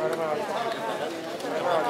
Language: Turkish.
Merhaba abi. Merhaba abi.